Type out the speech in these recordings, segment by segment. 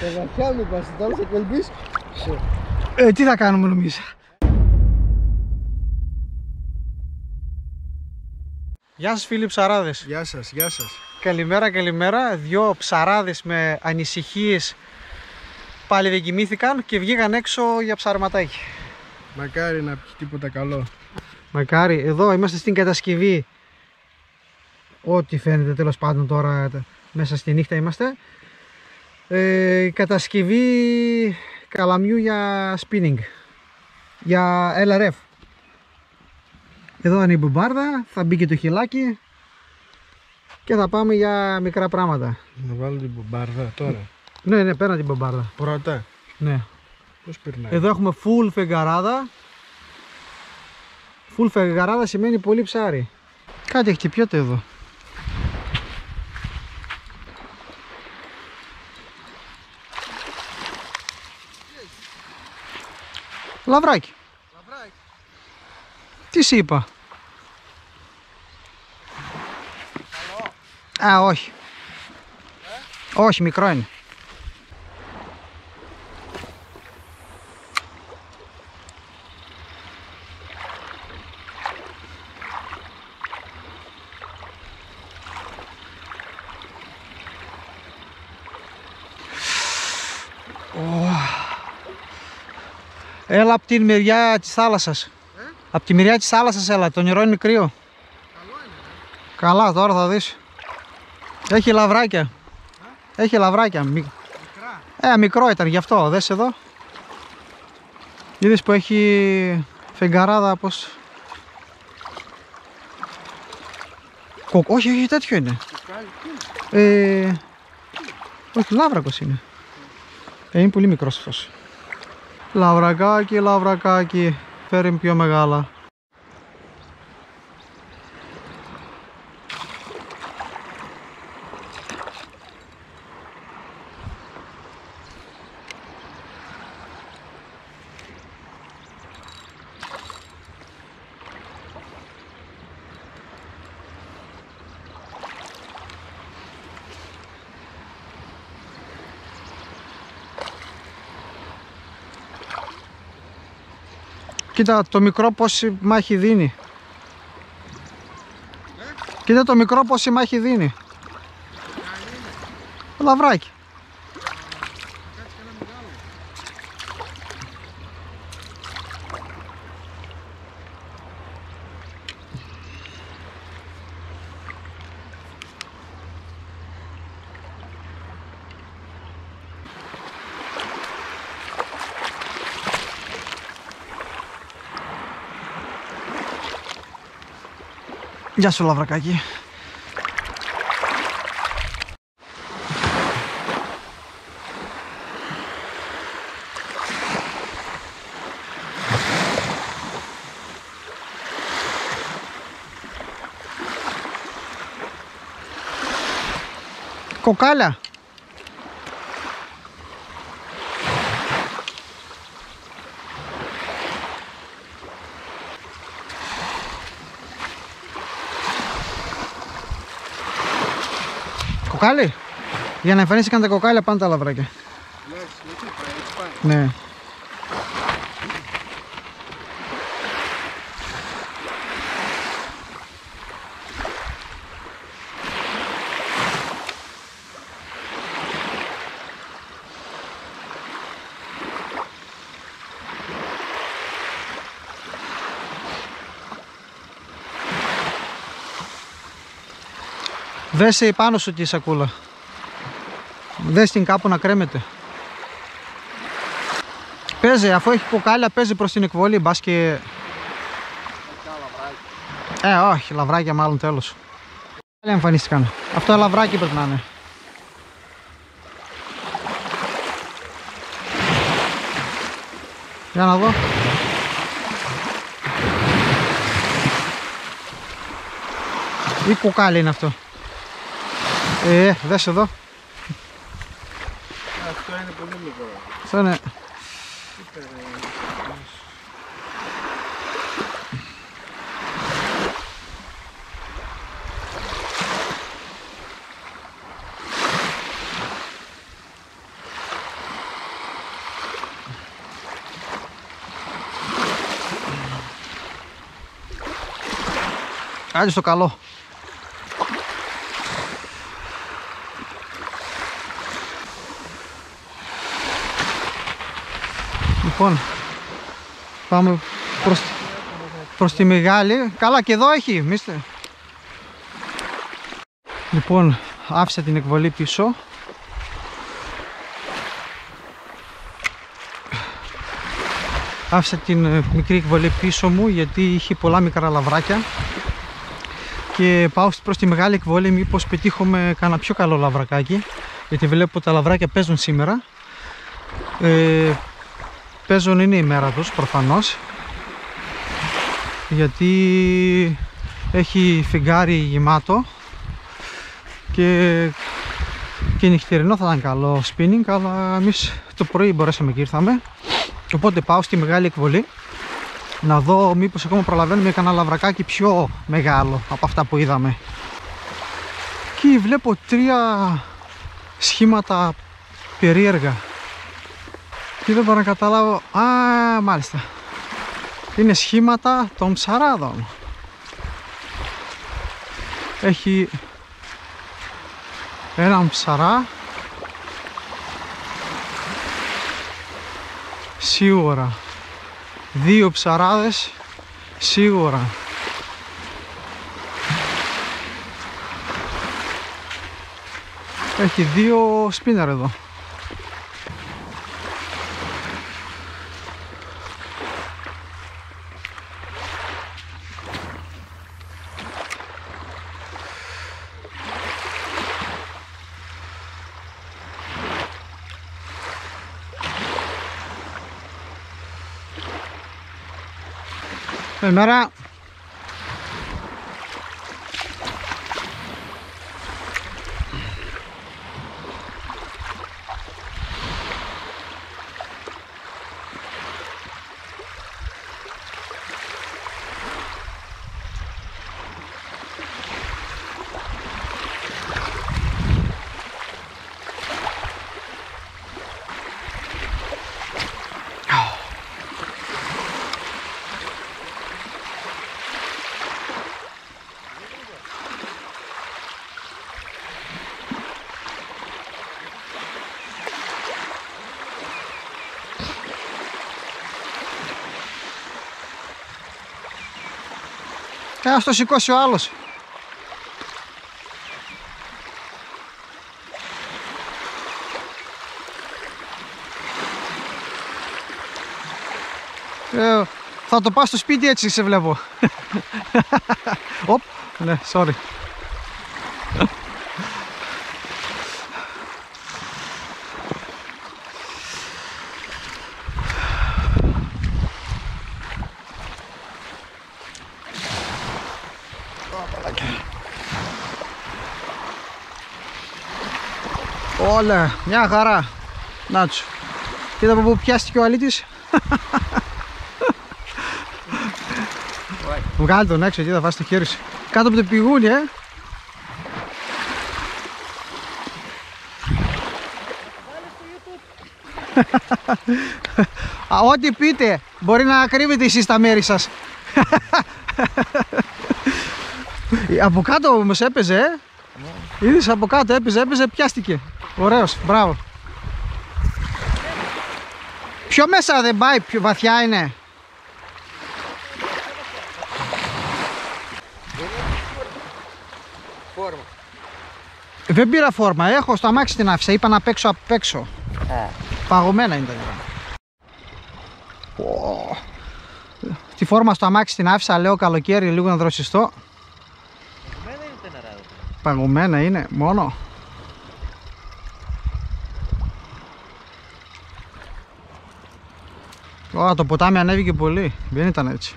Τα βαθιά μου πας, τώρα θα κολυμπείς. Ε, τι θα κάνουμε νομίζω. Γεια σας φίλοι ψαράδες. Γεια σας, γεια σας. Καλημέρα, καλημέρα. Δυο ψαράδες με ανησυχίες πάλι δεν κοιμήθηκαν και βγήκαν έξω για ψαρματάκι. Μακάρι να πει τίποτα καλό. Μακάρι, εδώ είμαστε στην κατασκευή. Ό,τι φαίνεται τέλος πάντων τώρα μέσα στη νύχτα είμαστε. Ε, κατασκευή καλαμιού για spinning. Για LRF. Εδώ είναι η μπομπάρδα, θα μπει και το χυλάκι και θα πάμε για μικρά πράγματα. Να βάλω την μπομπάρδα τώρα. Ναι, ναι, παίρνα την μπομπάρδα. Πρώτα. Ναι. Πώς περνάει; Εδώ έχουμε full φεγγαράδα. Full φεγγαράδα σημαίνει πολύ ψάρι. Κάτι χτυπιέται εδώ. Λαβράκι. Λαβράκι. Τι σου είπα; Α, όχι. Όχι, μικρό είναι. Έλα από την μεριά της θάλασσας. Ε; Από τη μεριά της θάλασσας έλα, το νερό είναι κρύο. Καλό είναι. ε. Καλά, τώρα θα δεις. Έχει λαβράκια. Έχει λαβράκια. Μι- Μικρά. Ε, μικρό ήταν γι' αυτό. Δες εδώ. Είδες που έχει φεγγαράδα πως... Κο... Όχι, όχι, τέτοιο είναι. Κοκάλι, τι είναι; Ε... Όχι, λάβρακος είναι. Ε, είναι πολύ μικρός αυτός. Λαβρακάκι, λαβρακάκι. Φέρε πιο μεγάλα. Κοίτα το μικρό πόση μάχη δίνει. Κοίτα το μικρό πόση μάχη δίνει. Λαβράκι. Γεια σου λαβρακάκι. Κοκάλια. Κοκάλι. Για να εμφανίστηκαν τα κοκάλια πάνε τα λαβράκια. Λες, γιατί πάει, έτσι πάει. Ναι. Δέσε πάνω σου τη σακούλα. Δες την κάπου να κρέμεται. Παίζει, αφού έχει κοκάλια παίζει προς την εκβολή, μπας και... Ε, όχι, λαβράκια μάλλον τέλος. Άλλοι εμφανίστηκαν. Αυτό λαβράκι πρέπει να είναι. Για να δω. Ή κοκάλι είναι αυτό. Ε, δες εδώ. Αυτό είναι πολύ μικρό. Αυτό είναι. Άντε στο καλό. Λοιπόν, πάμε προς, προς τη μεγάλη. Καλά και εδώ έχει, μίστε. Λοιπόν, άφησα την εκβολή πίσω. Άφησα την ε, μικρή εκβολή πίσω μου γιατί είχε πολλά μικρά λαβράκια και πάω προς τη μεγάλη εκβολή μήπως πετύχουμε κανένα πιο καλό λαβρακάκι γιατί βλέπω τα λαβράκια παίζουν σήμερα ε, παίζουν είναι η μέρα τους προφανώς. Γιατί έχει φεγγάρι γεμάτο και, και νυχτερινό θα ήταν καλό spinning αλλά εμείς το πρωί μπορέσαμε και ήρθαμε. Οπότε πάω στη μεγάλη εκβολή να δω μήπως ακόμα προλαβαίνουμε κανένα λαβρακάκι πιο μεγάλο από αυτά που είδαμε. Και βλέπω τρία σχήματα περίεργα και δεν μπορώ να καταλάβω. Α μάλιστα. Είναι σχήματα των ψαράδων. Έχει έναν ψαρά. Σίγουρα. Δύο ψαράδες. Σίγουρα. Έχει δύο σπίνερ εδώ Καλημέρα. Ε, ας το σηκώσει ο άλλος. Ε, θα το πας στο σπίτι έτσι σε βλέπω. Οπ, ναι, sorry. Όλα, μια χαρά. Να του. Κοίτα από πού πιάστηκε ο αλήτης. Βγάλει τον έξω εκεί, θα βάσει το χέρι σου. Κάτω από το πηγούνι, ε. Α, Ό,τι πείτε, μπορεί να κρύβετε εσείς στα μέρη σας. από κάτω όμως έπαιζε, ε. Είδες από κάτω έπαιζε, έπαιζε, πιάστηκε. Ωραίος, μπράβο. Πιο μέσα δεν πάει, πιο βαθιά είναι. Φόρμα. Δεν πήρα φόρμα, έχω στο αμάξι την άφησα, είπα να παίξω απ' έξω. Παγωμένα είναι τα νερά. Πω. Τη φόρμα στο αμάξι την άφησα, λέω καλοκαίρι λίγο να δροσιστώ. Εμένα είναι τα νερά. Παγωμένα είναι, μόνο. Ω, το ποτάμι ανέβηκε πολύ. Δεν ήταν έτσι.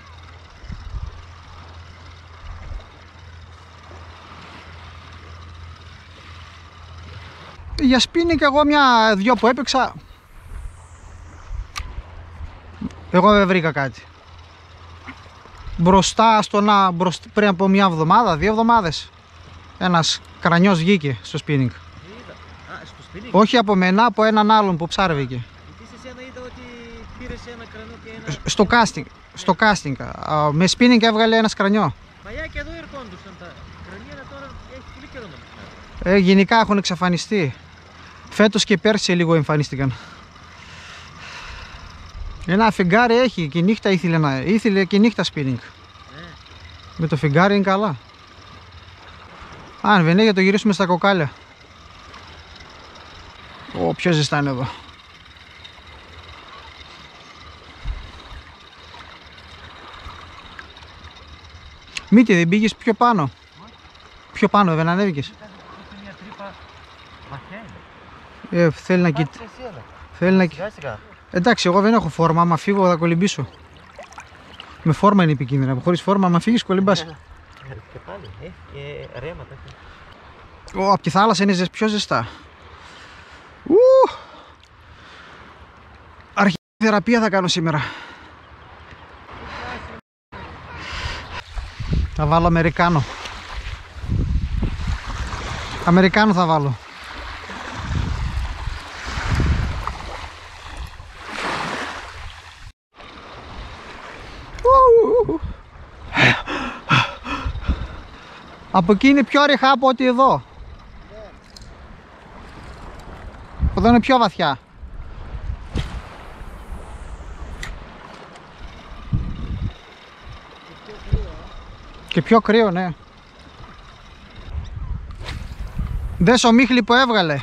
Για σπίνικ εγώ μια δυο που έπαιξα εγώ δεν βρήκα κάτι. Μπροστά στο να μπροστά, πριν από μια εβδομάδα, δύο εβδομάδες ένας κρανιός βγήκε στο σπίνινγκ. Είδα. Α, στο σπίτι. Όχι από μένα, από έναν άλλον που ψάρευε. Γιατί σε σένα είδα ότι πήρε ένα κρανό και ένα. Στο casting. Στο casting. Α, Με spinning έβγαλε ένας σκρανιό. Παλιά και εδώ ερχόντουσαν τα κρανία, τώρα έχει πολύ καιρό να μην έρθουν. Ε, γενικά έχουν εξαφανιστεί. Φέτος και πέρσι λίγο εμφανίστηκαν. Ένα φεγγάρι έχει και νύχτα ήθελε, να, ήθελε και νύχτα σπίνινγκ. Ναι. Με το φεγγάρι είναι καλά. Αν Βενέγια το γυρίσουμε στα κοκάλια. Ω, πιο ζεστά είναι εδώ. Μύτη δεν πήγες πιο πάνω. Πιο πάνω δεν ανέβηκες. Ήταν μια τρύπα βαθιά είναι. Ε, θέλει να κοιτ... Κάτσε εσύ, έλα. Θέλει να... κοι- Σιγά σιγά. Εντάξει, εγώ δεν έχω φόρμα. Άμα φύγω θα κολυμπήσω. Με φόρμα είναι επικίνδυνα. Χωρίς φόρμα, άμα φύγεις, κολυμπάς. Ε, Και πάλι, ε, και ρέματα. έχει. Ω, απ' τη θάλασσα είναι ζεσ- πιο ζεστά. Ου! Αρχική θεραπεία θα κάνω σήμερα. Θα βάλω Αμερικάνο. Αμερικάνο θα βάλω. Ου! Από εκεί είναι πιο ρηχά από ότι εδώ. Εδώ είναι πιο βαθιά. Και πιο κρύο, ναι. Δες ο Μίχλη που έβγαλε.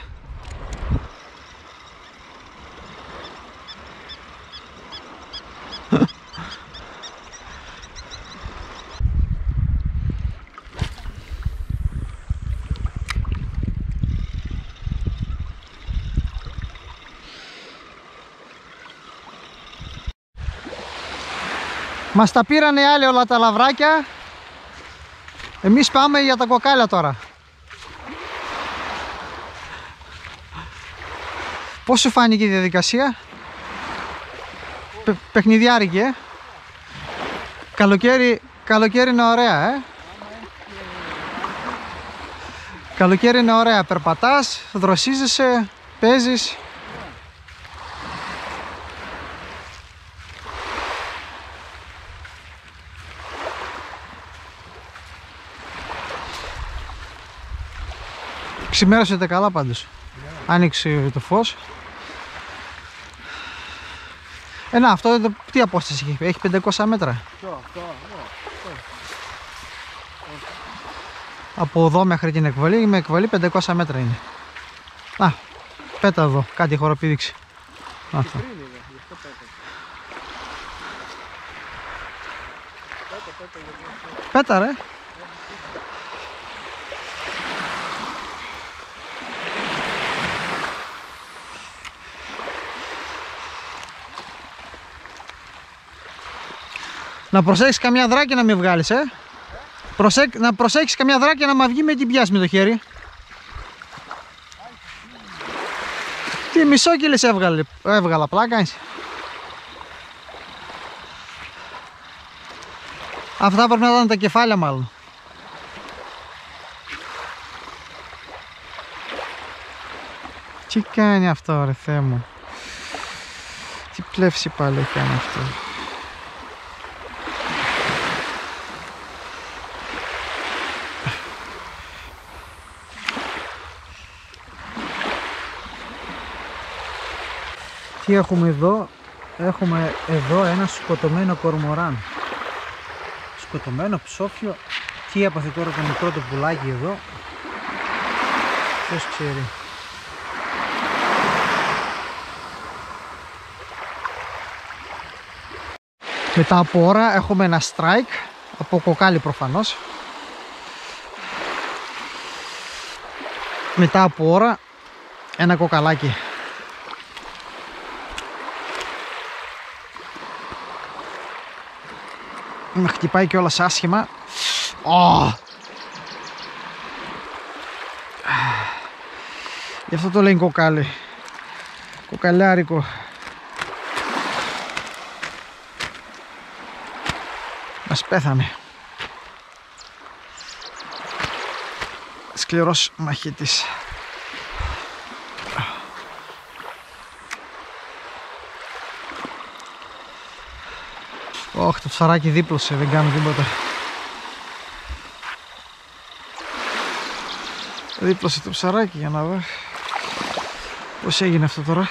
Μας τα πήρανε οι άλλοι όλα τα λαβράκια. Εμείς πάμε για τα κοκάλια τώρα. Πώς σου φάνηκε η διαδικασία; Πε, παιχνιδιάρικη, ε; Καλοκαίρι, καλοκαίρι είναι ωραία, ε; Καλοκαίρι είναι ωραία. Περπατάς, δροσίζεσαι, παίζεις. Ξημέρωσετε καλά πάντως. Άνοιξε το φως. Ε, να, αυτό εδώ, τι απόσταση έχει, έχει 500 μέτρα. Αυτό, αυτό, ναι. Από εδώ μέχρι την εκβολή, με εκβολή 500 μέτρα είναι. Α, πέτα εδώ, κάτι χοροπήδηξη. Αυτό. Πριν είναι, γι' αυτό πέτω. Πέτω, πέτω, γιατί αυτό. Πέτα ρε. Να προσέξεις καμιά δράκη να μην βγάλεις, ε. Προσέ... Να προσέξεις καμιά δράκη να μα βγει με την πιάσει με το χέρι. Τι μισόκυλες έβγαλε, έβγαλα πλάκα είσαι. Αυτά πρέπει να ήταν τα κεφάλια μάλλον. Τι κάνει αυτό ρε Θεέ μου. Τι πλεύση πάλι έχει κάνει αυτό. Τι έχουμε εδώ; Έχουμε εδώ ένα σκοτωμένο κορμοράν. Σκοτωμένο ψόφιο. Τι έπαθε τώρα το μικρό το πουλάκι εδώ; Ποιος ξέρει. Μετά από ώρα έχουμε ένα strike από κοκάλι προφανώς. Μετά από ώρα ένα κοκαλάκι με χτυπάει κιόλα άσχημα. Oh. Γι' αυτό το λένε κοκάλι. Κοκαλιάρικο. Μας πέθανε. Σκληρός μαχήτης. Όχι, το ψαράκι δίπλωσε, δεν κάνει τίποτα. Δίπλωσε το ψαράκι για να δω Πώς έγινε αυτό τώρα.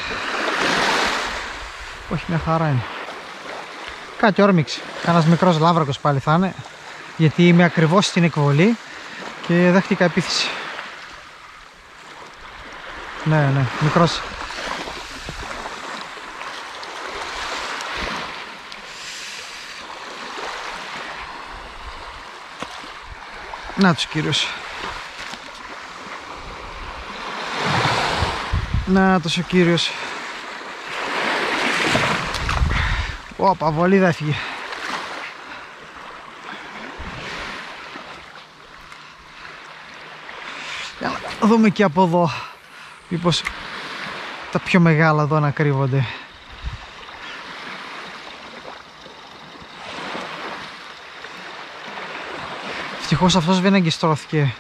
Όχι, μια χαρά είναι. Κάτι όρμηξε. ένα μικρός λάβρακο πάλι θα είναι. Γιατί είμαι ακριβώς στην εκβολή και δέχτηκα επίθεση. Ναι, ναι, μικρός Να τους κύριος. Να τους ο κύριος. Ωπα, βολίδα έφυγε. Για να δούμε και από εδώ Μήπως τα πιο μεγάλα εδώ να κρύβονται Ευτυχώς αυτός δεν εγκιστρώθηκε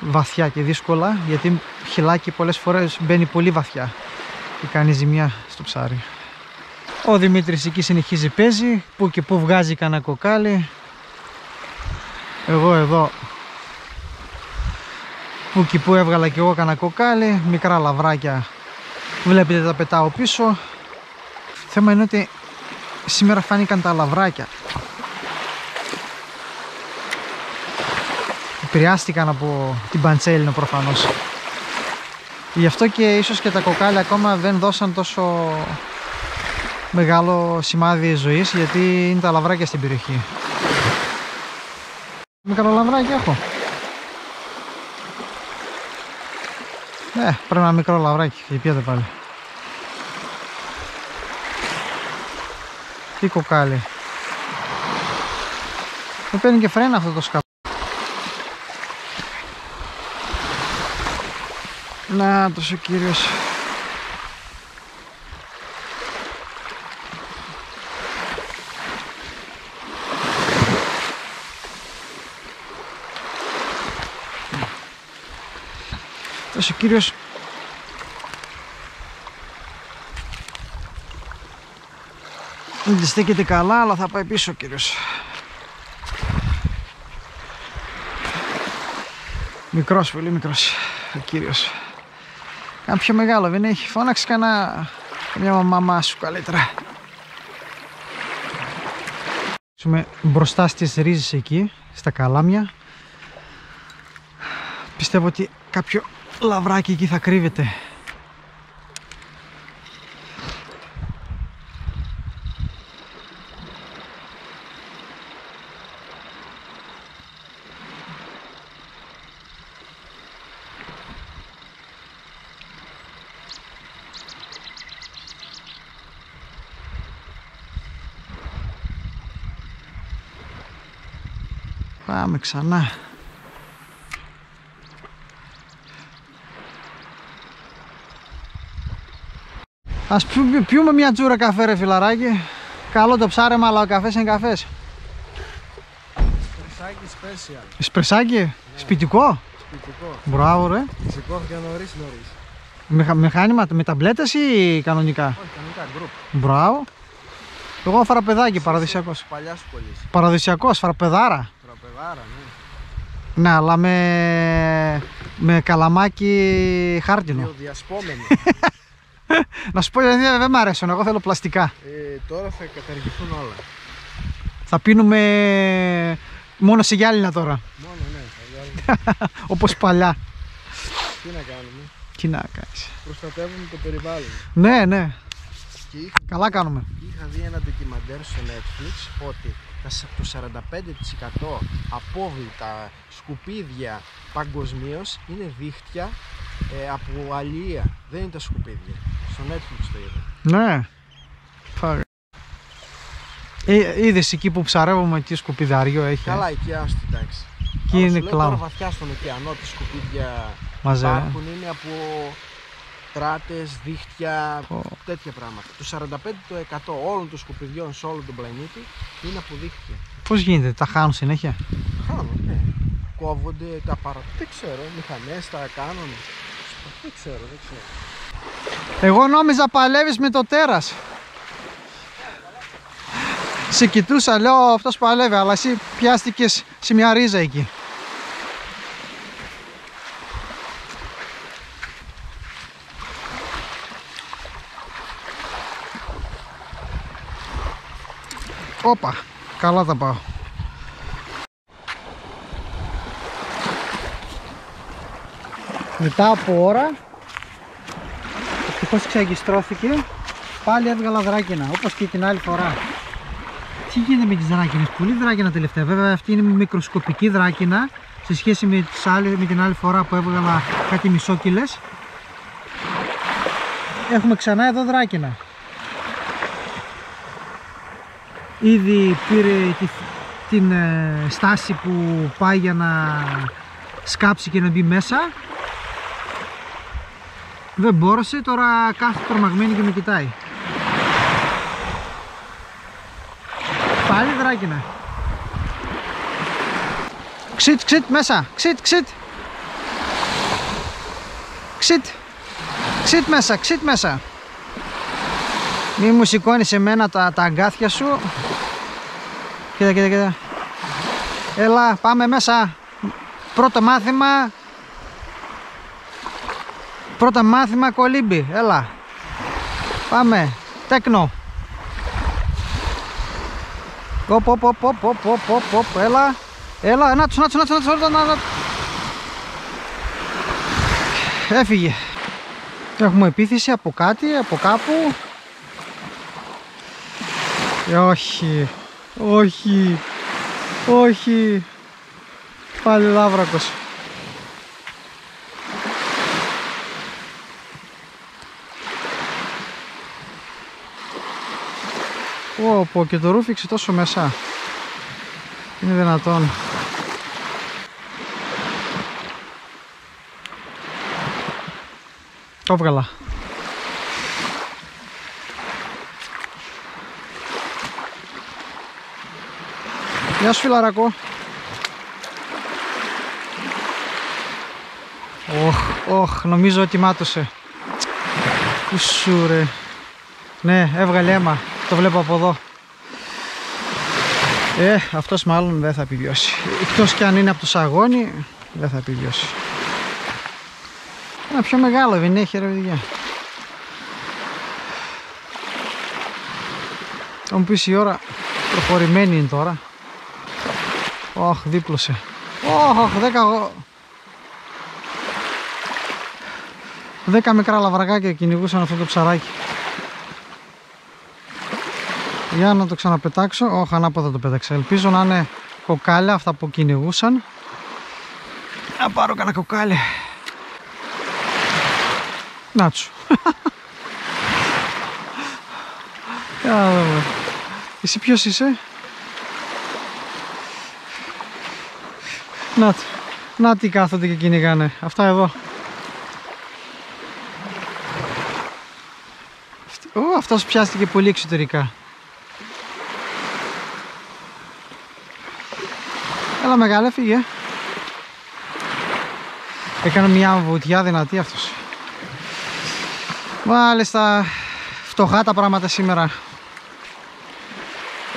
βαθιά και δύσκολα γιατί χιλάκι πολλές φορές μπαίνει πολύ βαθιά και κάνει ζημιά στο ψάρι. Ο Δημήτρης εκεί συνεχίζει παίζει, που και που βγάζει κανένα κοκάλι. Εγώ εδώ που και που έβγαλα και εγώ κανένα κοκάλι, μικρά λαβράκια βλέπετε τα πετάω πίσω. Θέμα είναι ότι σήμερα φάνηκαν τα λαβράκια επηρεάστηκαν από την Παντσέλινο προφανώς. Γι' αυτό και ίσως και τα κοκάλια ακόμα δεν δώσαν τόσο μεγάλο σημάδι ζωής γιατί είναι τα λαβράκια στην περιοχή. Μικρό λαβράκι έχω. Ναι, πρέπει ένα μικρό λαβράκι και πιέτε πάλι. Τι κοκάλι. Δεν παίρνει και φρένα αυτό το σκατό Να το ο κύριος. Τόσο ο κύριος Δεν στέκεται καλά αλλά θα πάει πίσω ο κύριος. Μικρός, πολύ μικρός ο κύριος Κάνα πιο μεγάλο δεν έχει. Φώναξε κανένα μια μαμά σου καλύτερα. Είμαι μπροστά στις ρίζες εκεί, στα καλάμια. Πιστεύω ότι κάποιο λαβράκι εκεί θα κρύβεται. Πάμε ξανά. Ας πιούμε, πιούμε μια τσούρα καφέ ρε φιλαράκι. Καλό το ψάρεμα αλλά ο καφές είναι καφές. Σπρεσάκι special. Εσπρεσάκι, σπιτικό; Σπιτικό. Μπράβο ρε. Σηκώθηκε νωρίς νωρίς. Μεχα, μηχάνημα, με ταμπλέτες ή κανονικά; Όχι, κανονικά, γκρουπ. Μπράβο. Εγώ φαραπεδάκι, παραδοσιακός. Παλιά σου κολλήσεις. Παραδοσιακός, φαραπεδάρα. Τραπεδάρα, ναι. Ναι, αλλά με, με καλαμάκι χάρτινο. Δύο διασπόμενοι. Να σου πω γιατί δεν μ' αρέσουν, εγώ θέλω πλαστικά. ε, τώρα θα καταργηθούν όλα. Θα πίνουμε μόνο σε γυάλινα τώρα, Μόνο ναι, θα βγάλουμε. όπως παλιά. Τι να κάνουμε; Τι να κάνεις. Προστατεύουμε το περιβάλλον. Ναι, ναι, Και είχα, καλά κάνουμε. είχα δει ένα ντοκιμαντέρ στο Netflix ότι τα σ- το 45% απόβλητα σκουπίδια παγκοσμίως είναι δίχτυα ε, από αλληλεία. Δεν είναι τα σκουπίδια. Στο Netflix το είδα. Ναι. Φάγα. Ε, είδες εκεί που ψαρεύουμε τι σκουπιδαριό έχει. ε; Καλά, εκεί άστο, εντάξει. Εκεί Αλλά είναι σου λέω τώρα κλάμα. βαθιά στον ωκεανό τι σκουπίδια Μαζεύει. υπάρχουν είναι από τράτες, δίχτυα, Πω. τέτοια πράγματα. Το 45% όλων των σκουπιδιών σε όλο τον πλανήτη είναι από δίχτυα. Πώς γίνεται, τα χάνουν συνέχεια; Χάνουν, ναι. Κόβονται τα παρα... Δεν ξέρω, μηχανές τα κάνουν. Δεν ξέρω, δεν ξέρω. Εγώ νόμιζα παλεύεις με το τέρας. Σε κοιτούσα, λέω αυτός παλεύει, αλλά εσύ πιάστηκες σε μια ρίζα εκεί. Όπα, καλά θα πάω. Μετά από ώρα, ευτυχώς ξαγιστρώθηκε, πάλι έβγαλα δράκινα, όπως και την άλλη φορά. Τι γίνεται με τις δράκινες, πολύ δράκινα τελευταία, βέβαια αυτή είναι μικροσκοπική δράκινα, σε σχέση με, τις άλλες, με την άλλη φορά που έβγαλα κάτι μισόκυλες. Έχουμε ξανά εδώ δράκινα. Ήδη πήρε τη, την ε, στάση που πάει για να σκάψει και να μπει μέσα. Δεν μπόρεσε, τώρα κάθεται τρομαγμένη και με κοιτάει. Πάλι δράκινα. Ξιτ, ξιτ, μέσα. Ξιτ, ξιτ. Ξιτ. Ξιτ μέσα, ξιτ μέσα. Μη μου σηκώνεις εμένα τα, τα αγκάθια σου. Κοίτα, κοίτα, κοίτα. Έλα, πάμε μέσα. Πρώτο μάθημα. Πρώτο μάθημα κολύμπι. Έλα. Πάμε. Τέκνο. Οπ, οπ, οπ, οπ, οπ, οπ, οπ, οπ, έλα. Έλα, να τους, να τους, να τους, να τους, να τους. Έφυγε. Έχουμε επίθεση από κάτι, από κάπου. Ε, όχι. Όχι. Όχι. Πάλι λάβρακος. Πω πω και το ρούφιξε τόσο μέσα. Είναι δυνατόν. Το έβγαλα. Γεια σου φιλαρακό. Οχ, οχ, νομίζω ότι μάτωσε. Κουσού ρε. Ναι, έβγαλε αίμα. Το βλέπω από εδώ. Ε, αυτός μάλλον δεν θα επιβιώσει. Εκτός και αν είναι από το σαγόνι, δεν θα επιβιώσει. Ένα πιο μεγάλο δεν έχει ρε παιδιά. Θα μου πεις η ώρα προχωρημένη είναι τώρα. Ωχ, δίπλωσε. Ωχ, δέκα... Δέκα μικρά λαβρακάκια κυνηγούσαν αυτό το ψαράκι. Για να το ξαναπετάξω. Όχι, ανάποδα το πέταξα. Ελπίζω να είναι κοκάλια αυτά που κυνηγούσαν. Να πάρω κανένα κοκάλι. Να τσου. Για δούμε. Εσύ ποιος είσαι; Να, να τι κάθονται και κυνηγάνε. Αυτά εδώ. Ω, αυτός πιάστηκε πολύ εξωτερικά. Έλα μεγάλε, φύγε. Έκανε μια βουτιά δυνατή αυτός. Μάλιστα, φτωχά τα πράγματα σήμερα.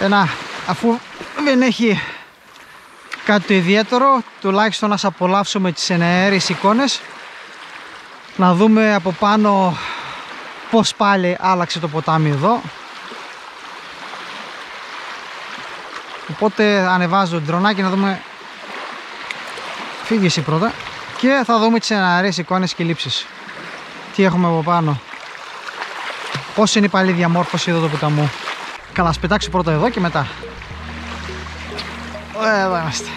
Ένα, αφού δεν έχει κάτι το ιδιαίτερο, τουλάχιστον να απολαύσουμε τις εναέρειες εικόνες. Να δούμε από πάνω πως πάλι άλλαξε το ποτάμι εδώ. Οπότε ανεβάζω το ντρονάκι να δούμε. Φύγεις εσύ πρώτα. Και θα δούμε τις εναερές εικόνες και λήψεις. Τι έχουμε από πάνω. Πώς είναι η παλή διαμόρφωση εδώ το ποταμού. Καλά, ας πετάξω πρώτα εδώ και μετά. Εδώ είμαστε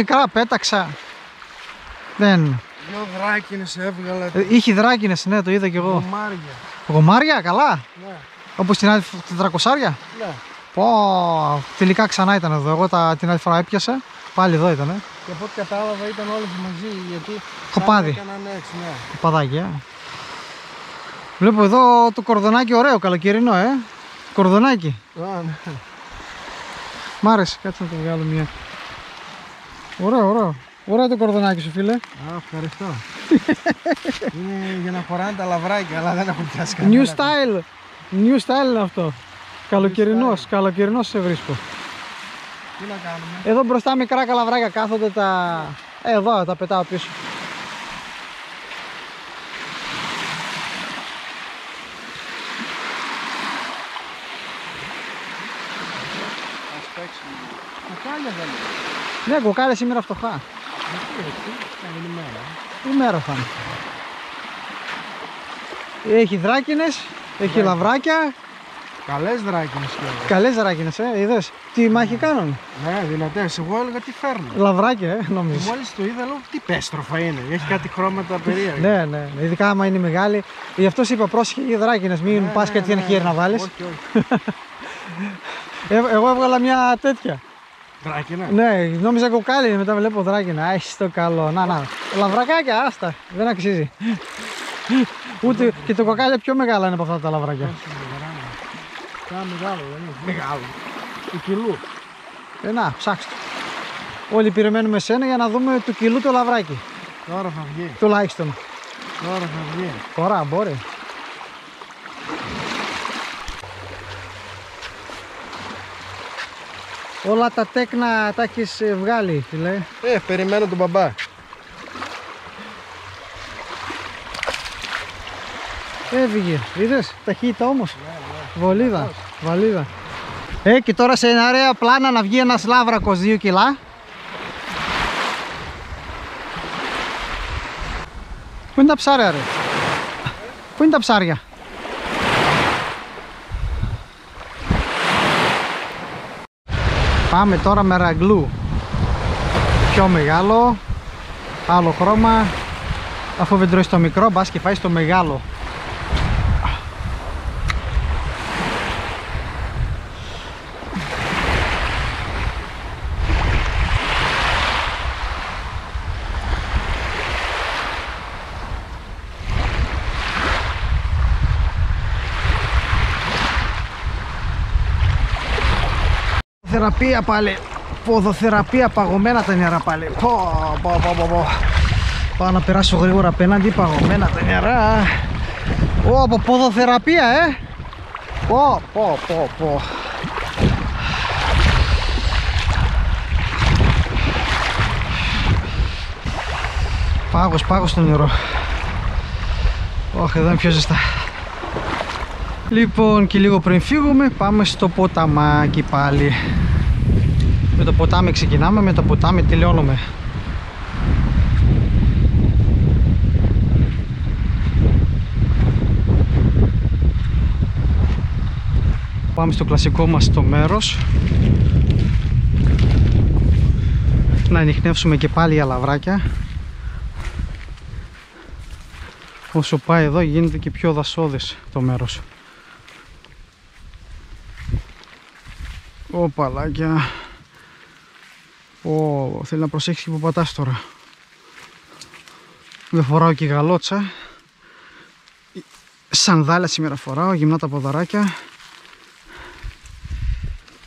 μικρά πέταξα. Δεν. Δυο δράκινες έβγαλα. Ε, Είχε δράκινες, ναι, το είδα κι εγώ. Κομμάρια. Γομάρια, καλά. Ναι, Όπως την άλλη την τρακοσάρια. ναι. Πω, τελικά ξανά ήταν εδώ. Εγώ τα, την άλλη φορά έπιασα. Πάλι εδώ ήταν. Και από ό,τι κατάλαβα ήταν όλες μαζί γιατί. Κοπάδι. σαν έκαναν έτσι, ναι. Παδάκι, ε. Βλέπω εδώ το κορδονάκι ωραίο, καλοκαιρινό, ε. Κορδονάκι. Α, ναι. Μ' άρεσε, κάτσε να το βγάλω μια. Ωραίο, ωραίο. Ωραίο το κορδονάκι σου, φίλε. Α, ευχαριστώ. είναι για να φοράνε τα λαβράκια, αλλά δεν έχουν πιάσει New κανένα. style. New style είναι αυτό. Καλοκαιρινός, καλοκαιρινός σε βρίσκω. Τι να κάνουμε; Εδώ μπροστά μικρά καλαβράκια κάθονται τα... Ε, εδώ τα πετάω πίσω. Ας παίξουμε. Κουκάλια δεν είναι. Ναι, κοκάλια σήμερα φτωχά. Γιατί ρε, τι κάνει η μέρα. Η μέρα θα είναι. Έχει δράκινες, έχει Ναι. λαβράκια. Καλές δράκινες και εγώ. Καλές δράκινες, ε, είδες. Τι μάχη κάνουν; Ναι, δυνατές. Εγώ έλεγα τι φέρνω. Λαβράκια, ε, Και νομίζω. μόλις το είδα, λέω τι πέστροφα είναι. Έχει κάτι χρώματα περίεργα. Ναι, ναι, ναι, ειδικά άμα είναι μεγάλη. Γι' αυτό σου είπα πρόσεχε οι δράκινες, μην Ναι, πας ναι, κατευθείαν ναι, χέρι να ναι. βάλεις. Όχι, όχι. Ε, εγώ έβγαλα μια τέτοια. Δράκινα. Ναι, νόμιζα κοκάλι είναι, μετά βλέπω δράκινα. Α, Έχεις το καλό. Να, να. Λαβρακάκια, άστα. Δεν αξίζει. Ούτε και το κοκάλι πιο μεγάλα είναι από αυτά τα λαβράκια. Κάνα μεγάλο, δεν είναι. Μεγάλο. Του κιλού. Ε, να, ψάξτε. Όλοι περιμένουμε σένα για να δούμε του κιλού το λαβράκι. Τώρα θα βγει. Τουλάχιστον. Τώρα θα βγει. Τώρα μπορεί. Όλα τα τέκνα τα έχεις ε, βγάλει, φίλε. Ε, περιμένω τον μπαμπά. Έβγε, είδες, ταχύτητα όμως. Βολίδα, βαλίδα. Ε, και τώρα σε ένα ωραία πλάνα να βγει ένας λάβρακος 2 κιλά. Πού είναι τα ψάρια ρε; Πού είναι τα ψάρια; Πάμε τώρα με ραγκλού. Πιο μεγάλο. Άλλο χρώμα. Αφού δεν τρώει το μικρό, μπας και φάεις στο μεγάλο. Θεραπεία πάλι. Ποδοθεραπεία παγωμένα τα νερά πάλι. Πω, πω, πω, πω, πω. Πάω να περάσω γρήγορα απέναντι παγωμένα τα νερά. Ω, από ποδοθεραπεία, ε. Πω, πω, πω, πω. Πάγος, πάγος στο νερό. Όχι, εδώ είναι πιο ζεστά. Λοιπόν και λίγο πριν φύγουμε πάμε στο ποταμάκι πάλι. Με το ποτάμι ξεκινάμε, με το ποτάμι τελειώνουμε. Πάμε στο κλασικό μας το μέρος. Να ανοιχνεύσουμε και πάλι για λαβράκια. Όσο πάει εδώ γίνεται και πιο δασόδες το μέρος Ω παλάκια. Ω, θέλει να προσέξεις και που πατάς τώρα. Δεν φοράω και γαλότσα. Σανδάλια σήμερα φοράω, γυμνά τα ποδαράκια.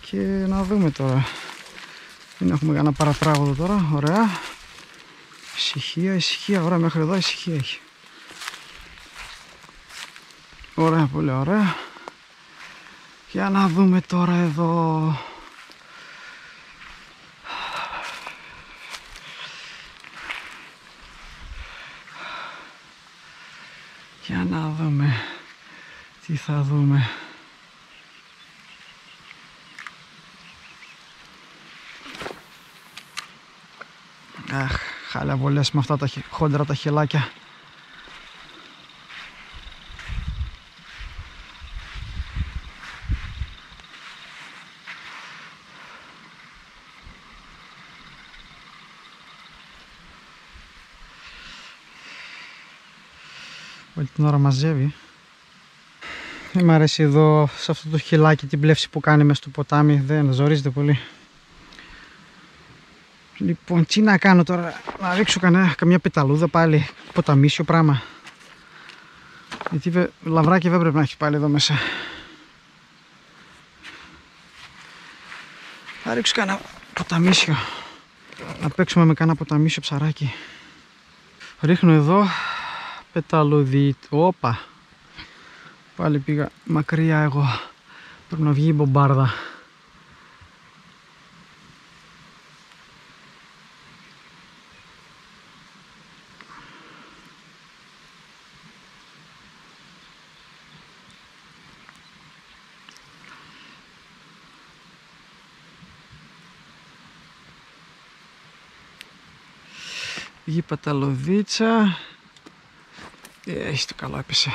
Και να δούμε τώρα. Δεν έχουμε κανένα παρατράγωδο τώρα, ωραία. Ησυχία, ησυχία, ωραία μέχρι εδώ ησυχία έχει. Ωραία, πολύ ωραία για να δούμε τώρα εδώ. Για να δούμε τι θα δούμε. Αχ, χαλαβολές με αυτά τα χε- χόντρα τα χελάκια. Την ώρα μαζεύει. Δεν μ' αρέσει εδώ σε αυτό το χυλάκι την πλεύση που κάνει μέσα στο ποτάμι. Δεν ζορίζεται πολύ. Λοιπόν, τι να κάνω τώρα, να ρίξω κανένα, καμιά πεταλούδα πάλι, ποταμίσιο πράγμα. Γιατί βε- λαβράκι δεν πρέπει να έχει πάλι εδώ μέσα. Θα ρίξω κανένα ποταμίσιο. Να παίξουμε με κανένα ποταμίσιο ψαράκι. Ρίχνω εδώ πεταλούδι. Όπα. Πάλι πήγα μακριά εγώ. Πρέπει να βγει η μπομπάρδα. Βγει η παταλοδίτσα. Ε, έχει το καλό έπεσε.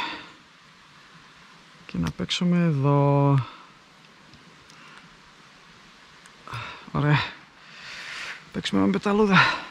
Και να παίξουμε εδώ. Ωραία. Παίξουμε με πεταλούδα.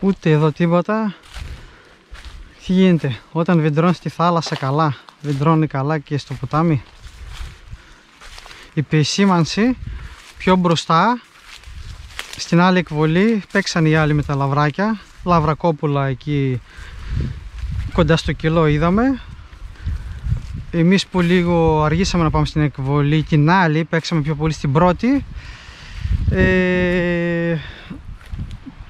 Ούτε εδώ τίποτα. Τι γίνεται, όταν βεντρώνει στη θάλασσα καλά, βεντρώνει καλά και στο ποτάμι. Η επισήμανση πιο μπροστά, στην άλλη εκβολή, παίξαν οι άλλοι με τα λαβράκια. Λαβρακόπουλα εκεί κοντά στο κιλό είδαμε. Εμείς που λίγο αργήσαμε να πάμε στην εκβολή, την άλλη, παίξαμε πιο πολύ στην πρώτη. Ε,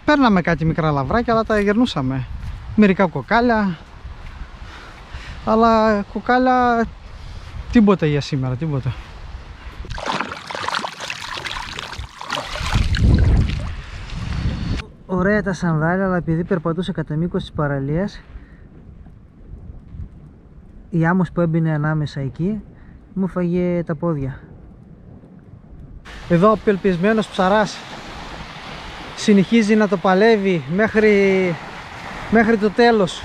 παίρναμε κάτι μικρά λαβράκια αλλά τα γερνούσαμε. Μερικά κοκάλια. Αλλά κοκάλια τίποτα για σήμερα τίποτα Ωραία τα σανδάλια, αλλά επειδή περπατούσα κατά μήκος της παραλίας η άμμος που έμπαινε ανάμεσα εκεί μου φαγε τα πόδια. εδώ ο απελπισμένος ψαράς συνεχίζει να το παλεύει μέχρι, μέχρι το τέλος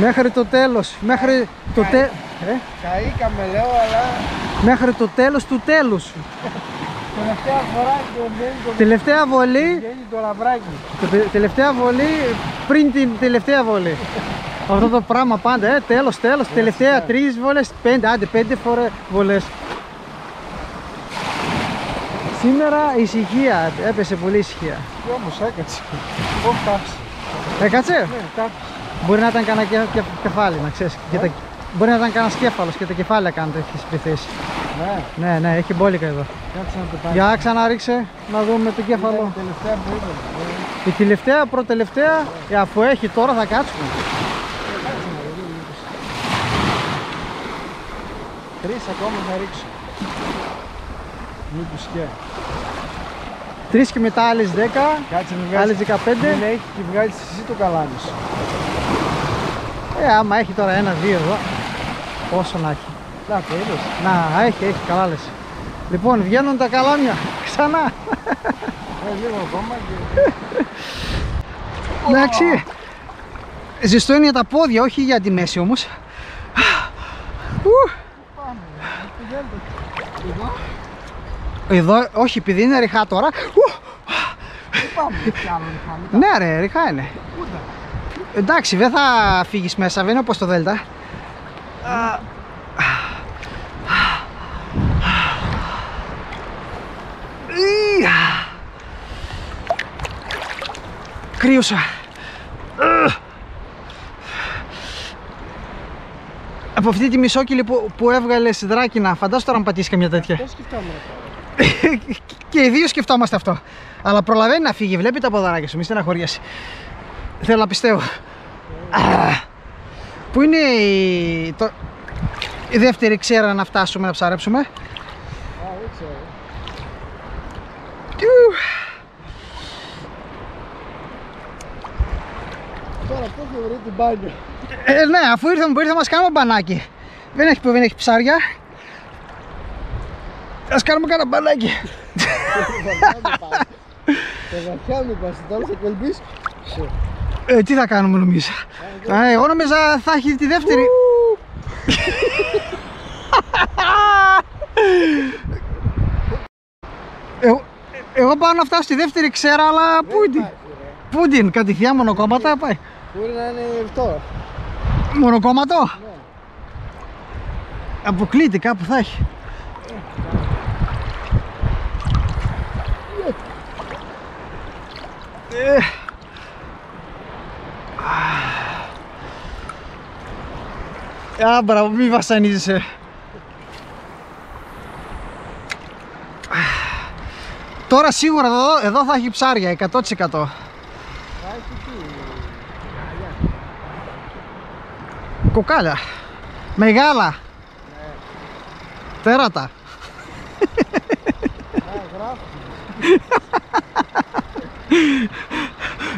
μέχρι το τέλος μέχρι το, τε... ε; Καήκαμε λέω, αλλά μέχρι το τέλος του τέλους τελευταία φορά και βγαίνει το, τελευταία βολή βγαίνει το λαβράκι. Το τε- τελευταία βολή πριν την τελευταία βολή. Αυτό το πράγμα πάντα, ε, τέλος, τέλος, τελευταία τρεις βολές, πέντε, άντε πέντε φορές βολές. Σήμερα ησυχία, έπεσε πολύ ησυχία. Και όμως έκατσε. Όχι τάξη. Έκατσε, Ναι, τάξη. μπορεί να ήταν κανένα και, και- κεφάλι, να ξέρεις. Και τα, μπορεί να ήταν κανένα κέφαλος και τα κεφάλια κάνουν τέτοιες επιθέσεις. Ναι, Ναι, ναι, έχει μπόλικα εδώ. κάτσε να πετάξει. Για ξαναρίξε, να δούμε το Ήταν κέφαλο. η τελευταία που είδαμε. Ε, Η τελευταία, προτελευταία, ε, αφού έχει τώρα θα κάτσουμε. Τρεις ακόμα θα ρίξω. Μήπως και. Τρεις και μετά άλλες 10, Κάτσε να βγάλεις. άλλες 15. Δεν έχεις και βγάλεις εσύ το καλάμι σου. Ε, άμα έχει τώρα ένα-δύο εδώ, πόσο να έχει. Να, το είδες. Να, έχει, έχει, καλά λες. Λοιπόν, βγαίνουν τα καλάμια, ξανά. Ε, λίγο ακόμα και... Εντάξει. Ζεστό είναι για τα πόδια, όχι για τη μέση όμως. Ου. Εδώ, όχι, επειδή είναι ριχά τώρα. Ου. Πάμε κι άλλο ρηχά. Ναι ρε, ριχά είναι. Εντάξει, δεν θα φύγεις μέσα, δεν είναι όπως το Δέλτα. Ια. Κρύωσα. Από αυτή τη μισόκυλη που, που έβγαλες δράκινα, φαντάσου τώρα να πατήσεις καμιά τέτοια. Πώς σκεφτόμουν αυτό. Και οι δύο σκεφτόμαστε αυτό. Αλλά προλαβαίνει να φύγει, βλέπει τα ποδαράκια σου, μη στεναχωριέσαι. Θέλω να πιστεύω. Α, Πού είναι η, το, η δεύτερη ξέρα να φτάσουμε να ψαρέψουμε. Α, δεν ξέρω. Τιου. Τώρα πώς θα βρει την μπάνια; Ε, ναι, αφού ήρθαμε που ήρθαμε μας κάνουμε μπανάκι. δεν έχει που δεν έχει ψάρια. Ας κάνουμε κάνα μπανάκι. Τα βαθιά μου είπα, τώρα θα κολυμπείς. Ε, τι θα κάνουμε νομίζω. Α, εγώ νόμιζα θα έχει τη δεύτερη. εγώ, εγώ πάω να φτάσω στη δεύτερη ξέρα, αλλά πού είναι. Πού είναι, κατηχιά μονοκόμματα πάει. Μπορεί να είναι ρητό. Μονοκόμματο; Αποκλείεται κάπου θα έχει. Ε. Α, μπράβο, μη βασανίζεσαι. Τώρα σίγουρα εδώ, εδώ θα έχει ψάρια, 100%. Κοκάλια. Μεγάλα. Τέρατα.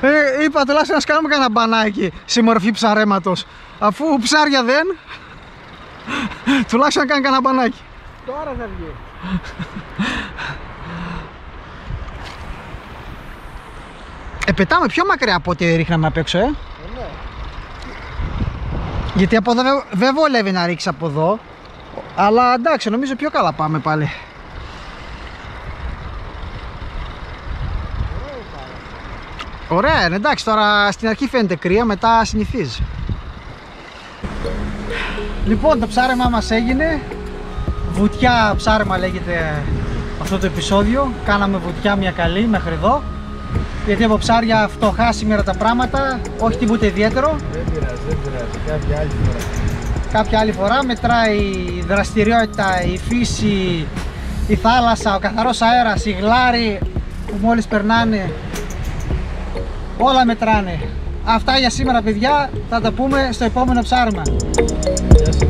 Ε, είπα τουλάχιστον να κάνουμε κανένα μπανάκι σε μορφή ψαρέματος. Αφού ψάρια δεν, τουλάχιστον να κάνει κανένα μπανάκι. Τώρα θα βγει. Ε, πετάμε πιο μακριά από ό,τι ρίχναμε απ' έξω, ε. Ε, ναι. Γιατί από εδώ δεν δεν βολεύει να ρίξεις από εδώ. Αλλά εντάξει, νομίζω πιο καλά πάμε πάλι. Ωραία, είναι, εντάξει, τώρα στην αρχή φαίνεται κρύα, μετά συνηθίζει. Λοιπόν, το ψάρεμα μας έγινε. Βουτιά ψάρεμα λέγεται αυτό το επεισόδιο. Κάναμε βουτιά μια καλή μέχρι εδώ. Γιατί από ψάρια φτωχά σήμερα τα πράγματα, όχι τίποτε ιδιαίτερο. Δεν πειράζει, δεν πειράζει. Κάποια άλλη φορά. κάποια άλλη φορά μετράει η δραστηριότητα, η φύση, η θάλασσα, ο καθαρός αέρας, η γλάρη που μόλις περνάνε όλα μετράνε. Αυτά για σήμερα παιδιά. Θα τα πούμε στο επόμενο ψάρμα Γεια σας.